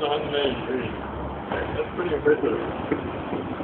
That's pretty impressive.